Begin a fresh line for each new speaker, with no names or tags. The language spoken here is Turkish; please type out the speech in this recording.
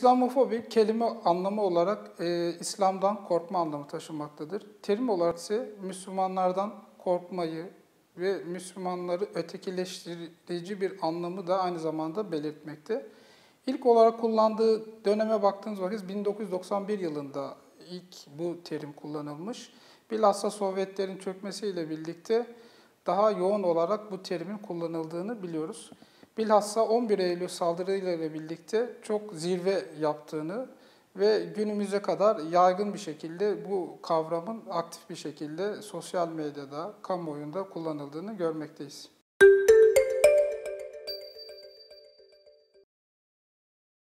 İslamofobi kelime anlamı olarak e, İslam'dan korkma anlamı taşımaktadır. Terim olarak ise Müslümanlardan korkmayı ve Müslümanları ötekileştirici bir anlamı da aynı zamanda belirtmekte. İlk olarak kullandığı döneme baktığınız vakit 1991 yılında ilk bu terim kullanılmış. Bilhassa Sovyetlerin çökmesiyle birlikte daha yoğun olarak bu terimin kullanıldığını biliyoruz. Bilhassa 11 Eylül saldırılarıyla birlikte çok zirve yaptığını ve günümüze kadar yaygın bir şekilde bu kavramın aktif bir şekilde sosyal medyada, kamuoyunda kullanıldığını görmekteyiz.